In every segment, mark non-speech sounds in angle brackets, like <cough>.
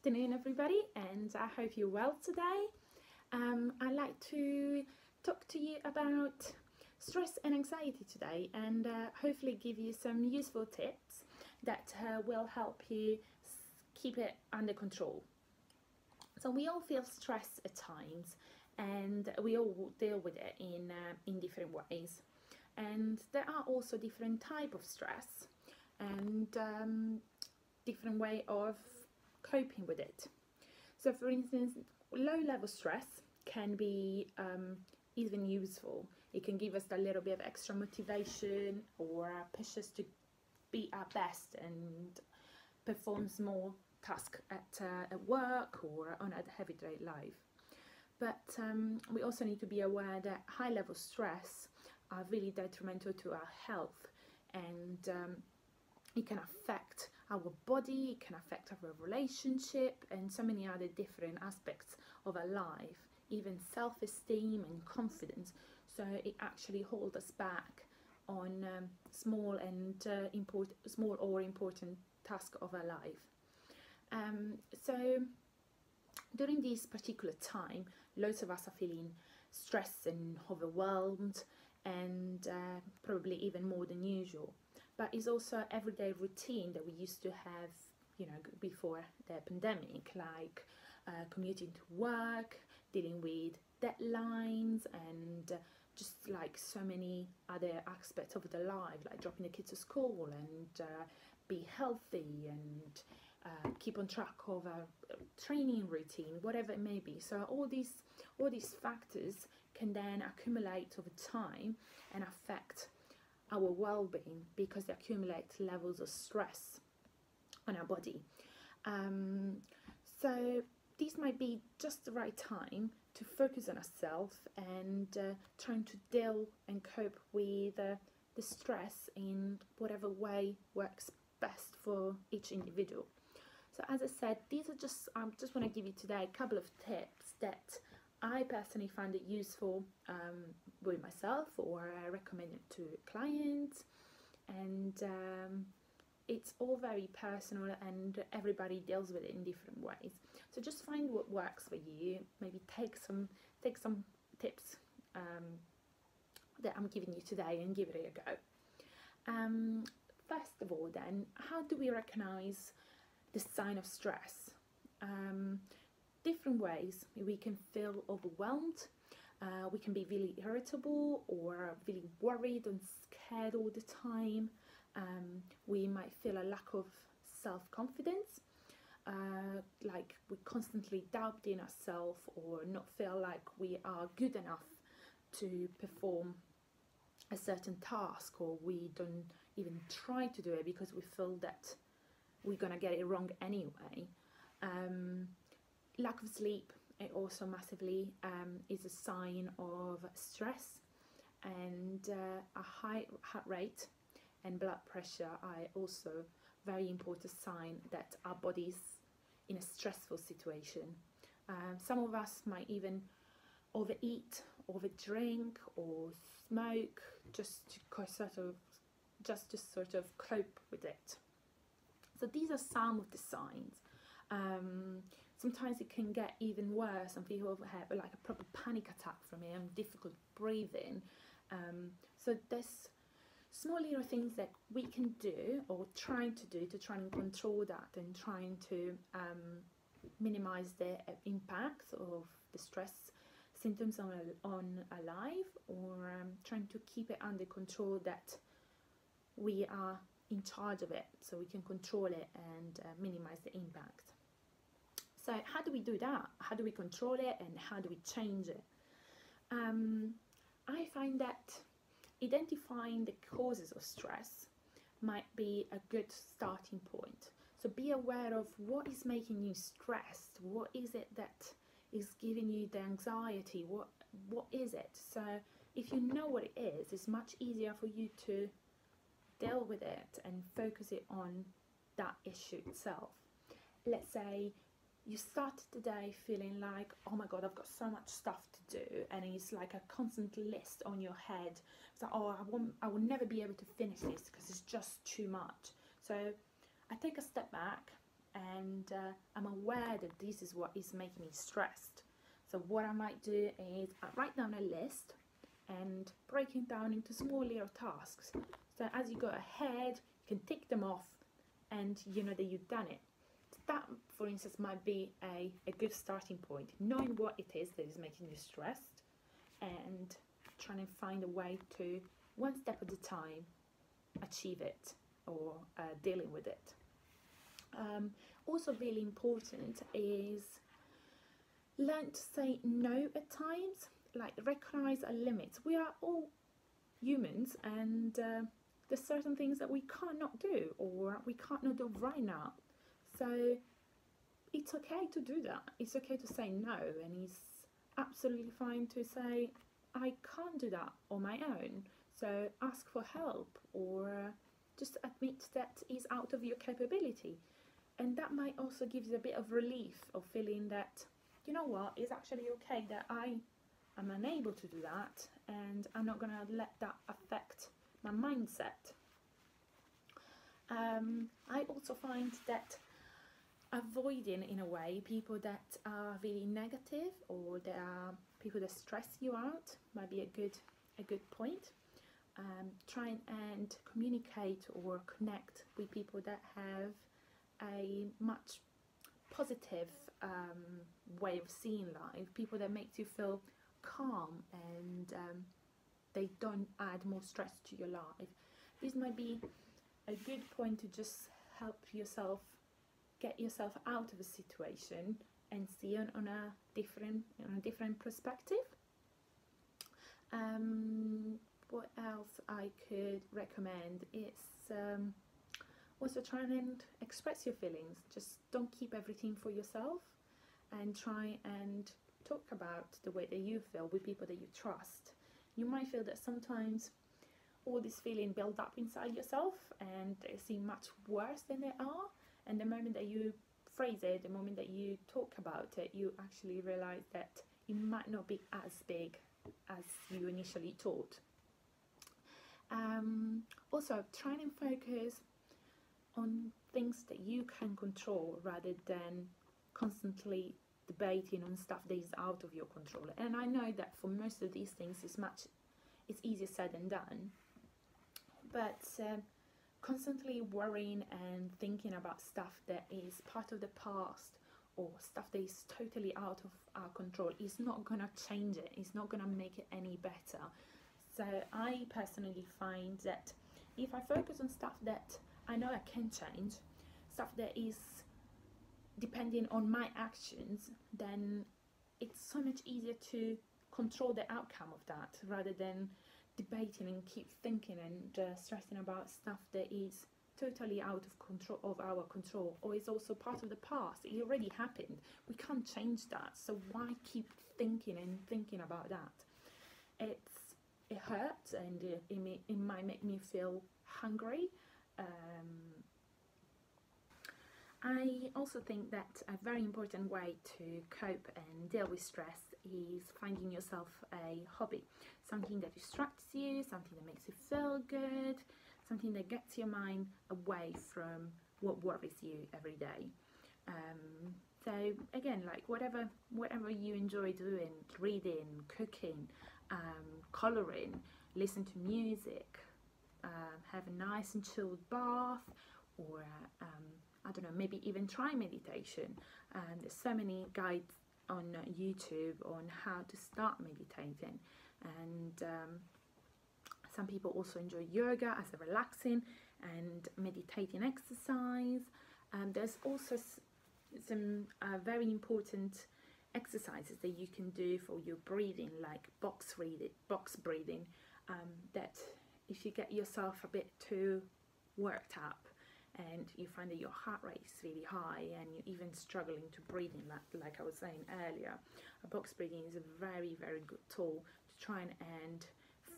afternoon, everybody, and I hope you're well today. Um, I'd like to talk to you about stress and anxiety today and uh, hopefully give you some useful tips that uh, will help you keep it under control. So, we all feel stress at times and we all deal with it in, uh, in different ways. And there are also different type of stress and um, different way of coping with it. So, for instance, low level stress can be um, even useful. It can give us a little bit of extra motivation or push us to be our best and perform more tasks at, uh, at work or on a everyday life. But um, we also need to be aware that high level stress are really detrimental to our health and um, it can affect our body, it can affect our relationship, and so many other different aspects of our life, even self esteem and confidence. So it actually holds us back on um, small and uh, important, small or important task of our life. Um, so during this particular time, lots of us are feeling stressed and overwhelmed, and uh, probably even more than usual but it's also everyday routine that we used to have you know before the pandemic like uh, commuting to work dealing with deadlines and just like so many other aspects of the life like dropping the kids to school and uh, be healthy and uh, keep on track of a training routine whatever it may be. So all these all these factors can then accumulate over time and affect our well-being because they accumulate levels of stress on our body. Um, so this might be just the right time to focus on ourselves and uh, trying to deal and cope with uh, the stress in whatever way works best for each individual. So as I said, these are just I um, just want to give you today a couple of tips that I personally find it useful um, with myself or I recommend it to clients. And um, it's all very personal and everybody deals with it in different ways. So just find what works for you. Maybe take some take some tips um, that I'm giving you today and give it a go. Um, first of all then how do we recognize the sign of stress? Um, different ways we can feel overwhelmed uh, we can be really irritable or really worried and scared all the time. Um, we might feel a lack of self confidence, uh, like we're constantly doubting ourselves or not feel like we are good enough to perform a certain task or we don't even try to do it because we feel that we're gonna get it wrong anyway. Um, lack of sleep it also massively um, is a sign of stress and uh, a high heart rate and blood pressure are also very important sign that our body's in a stressful situation. Um, some of us might even overeat, overdrink, or smoke just to sort of just to sort of cope with it. So these are some of the signs. Um, sometimes it can get even worse. And people have like a proper panic attack from it. And difficult breathing. Um, so there's small little things that we can do or trying to do to try and control that and trying to um, minimize the impact of the stress symptoms on, on a life or um, trying to keep it under control that we are in charge of it so we can control it and uh, minimize the impact so how do we do that? How do we control it and how do we change it? Um, I find that identifying the causes of stress might be a good starting point. So be aware of what is making you stressed. What is it that is giving you the anxiety? What what is it? So if you know what it is, it's much easier for you to deal with it and focus it on that issue itself. Let's say you start the day feeling like, oh my god, I've got so much stuff to do, and it's like a constant list on your head. It's like, oh, I won't, I will never be able to finish this because it's just too much. So I take a step back and uh, I'm aware that this is what is making me stressed. So what I might do is I write down a list and break it down into small little tasks. So as you go ahead, you can tick them off and you know that you've done it. That, for instance, might be a, a good starting point. Knowing what it is that is making you stressed and trying to find a way to, one step at a time, achieve it or uh, dealing with it. Um, also, really important is learn to say no at times, like recognize a limit. We are all humans, and uh, there's certain things that we cannot do or we can't do right now. So it's okay to do that. It's okay to say no, and it's absolutely fine to say I can't do that on my own. So ask for help or just admit that is out of your capability. And that might also give you a bit of relief of feeling that, you know what, it's actually okay that I am unable to do that and I'm not going to let that affect my mindset. Um, I also find that avoiding, in a way, people that are really negative or that are people that stress you out might be a good a good point um, try and communicate or connect with people that have a much positive um, way of seeing life, people that make you feel calm and um, they don't add more stress to your life. This might be a good point to just help yourself get yourself out of a situation and see on, a different on a different perspective. Um, what else I could recommend is um, also try and express your feelings. Just don't keep everything for yourself and try and talk about the way that you feel with people that you trust. You might feel that sometimes all this feeling build up inside yourself and they seem much worse than they are and the moment that you phrase it, the moment that you talk about it, you actually realize that it might not be as big as you initially thought. Um, also, try and focus on things that you can control rather than constantly debating on stuff that is out of your control. And I know that for most of these things, it's much it's easier said than done. But um, constantly worrying and thinking about stuff that is part of the past or stuff that is totally out of our control is not gonna change it. It's not gonna make it any better. So I personally find that if I focus on stuff that I know I can change, stuff that is depending on my actions, then it's so much easier to control the outcome of that rather than debating and keep thinking and uh, stressing about stuff that is totally out of control of our control or is also part of the past. It already happened. We can't change that. So why keep thinking and thinking about that? It's it hurts and it, it, may, it might make me feel hungry. Um, I also think that a very important way to cope and deal with stress is finding yourself a hobby, something that distracts you, something that makes you feel good, something that gets your mind away from what worries you every day. Um, so again, like whatever whatever you enjoy doing, reading, cooking, um, colouring, listen to music, um, have a nice and chilled bath, or um, I don't know, maybe even try meditation. And there's so many guides on YouTube on how to start meditating, and um, some people also enjoy yoga as a relaxing and meditating exercise. And there's also some uh, very important exercises that you can do for your breathing, like box breathing, box breathing. Um, that if you get yourself a bit too worked up and you find that your heart rate is really high and you're even struggling to breathe in, like, like I was saying earlier, a box breathing is a very, very good tool to try and, and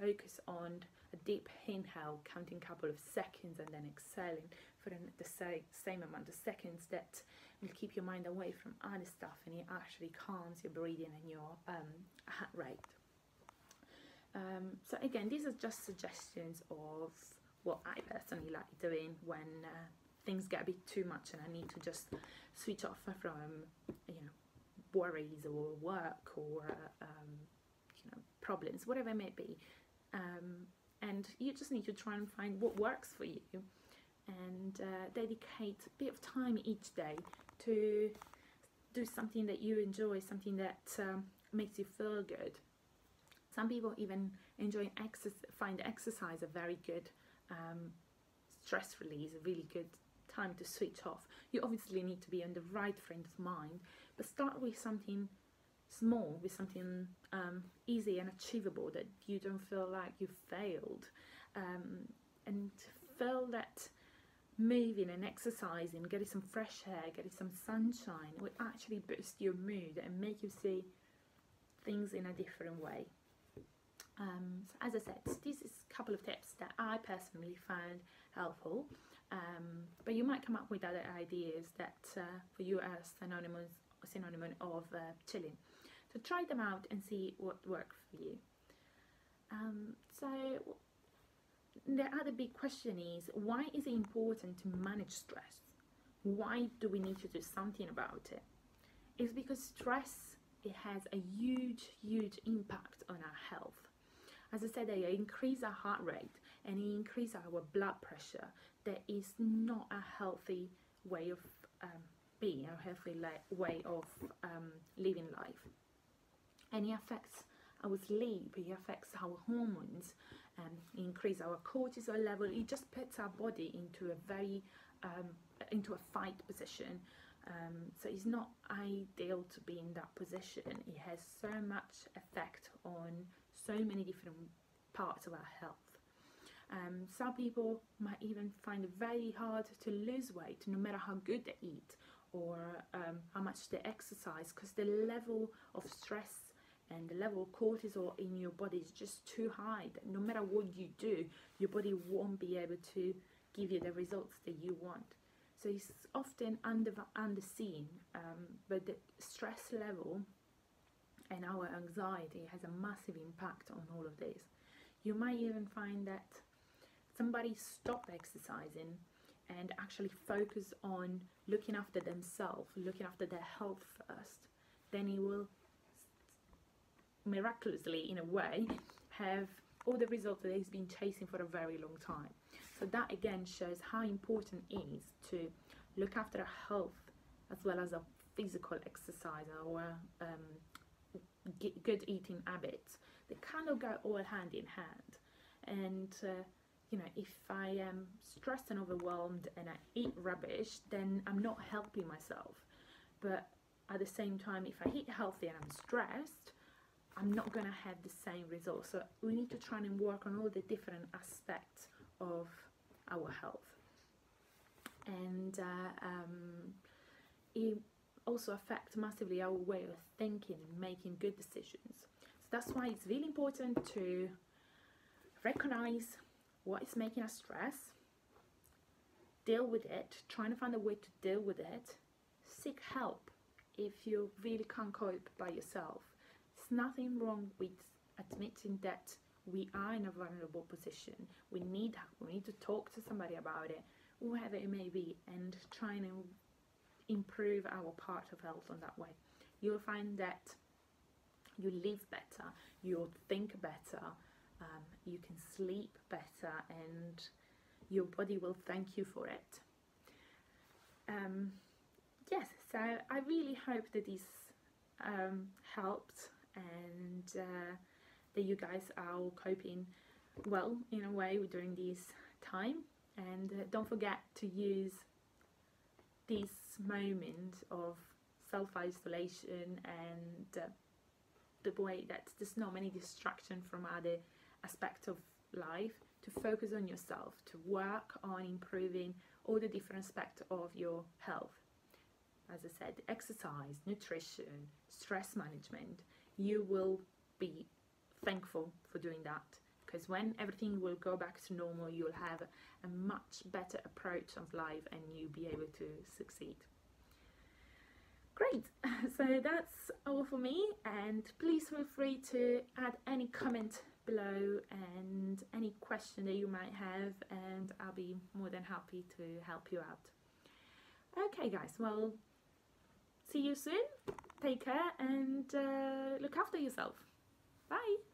focus on a deep inhale, counting couple of seconds and then exhaling for the, the same amount of seconds that will keep your mind away from other stuff and it actually calms your breathing and your um, heart rate. Um, so again, these are just suggestions of what I personally like doing when uh, things get a bit too much and I need to just switch off from you know worries or work or um, you know problems, whatever it may be. Um, and you just need to try and find what works for you and uh, dedicate a bit of time each day to do something that you enjoy, something that um, makes you feel good. Some people even enjoy exercise, find exercise a very good um, stress release, a really good time to switch off. You obviously need to be in the right frame of mind, but start with something small, with something um, easy and achievable that you don't feel like you've failed, um, and feel that moving and exercising, getting some fresh air, getting some sunshine will actually boost your mood and make you see things in a different way. Um, so as I said, this is a couple of tips that I personally found helpful, um, but you might come up with other ideas that uh, for you are synonymous synonym of uh, chilling. So try them out and see what works for you. Um, so the other big question is why is it important to manage stress? Why do we need to do something about it? It's because stress it has a huge, huge impact on our health. As I said, it increase our heart rate and increase our blood pressure. That is not a healthy way of um, being, a healthy way of um, living life. And it affects our sleep, it affects our hormones, um, increase our cortisol level. It just puts our body into a very um, into a fight position. Um, so it's not ideal to be in that position. It has so much effect on so many different parts of our health. Um, some people might even find it very hard to lose weight, no matter how good they eat or um, how much they exercise, because the level of stress and the level of cortisol in your body is just too high that no matter what you do, your body won't be able to give you the results that you want. So it's often under underseen, um, but the stress level and our anxiety has a massive impact on all of this. You might even find that somebody stop exercising and actually focus on looking after themselves, looking after their health first, then it will miraculously, in a way, have all the results that he's been chasing for a very long time. So that again shows how important it is to look after our health as well as our physical exercise, our um, good eating habits. They kind of go all hand in hand. And uh, you know, if I am stressed and overwhelmed and I eat rubbish, then I'm not helping myself. But at the same time, if I eat healthy and I'm stressed, I'm not going to have the same results. So we need to try and work on all the different aspects of our health. And uh, um, it also affect massively our way of thinking and making good decisions. So that's why it's really important to recognize what is making us stress, deal with it, trying to find a way to deal with it, seek help if you really can't cope by yourself there's nothing wrong with admitting that we are in a vulnerable position. We need help. We need to talk to somebody about it, whoever it may be, and trying to improve our part of health on that way. You'll find that you live better, you'll think better, um, you can sleep better, and your body will thank you for it. Um, yes, so I really hope that this um, helped and uh, that you guys are coping well in a way during this time and uh, don't forget to use this moment of self-isolation and uh, the way that there's not many distraction from other aspects of life to focus on yourself to work on improving all the different aspects of your health. As i said exercise nutrition stress management you will be thankful for doing that because when everything will go back to normal you'll have a much better approach of life and you'll be able to succeed great <laughs> so that's all for me and please feel free to add any comment below and any question that you might have and I'll be more than happy to help you out Okay, guys, well, see you soon. Take care and uh, look after yourself. Bye.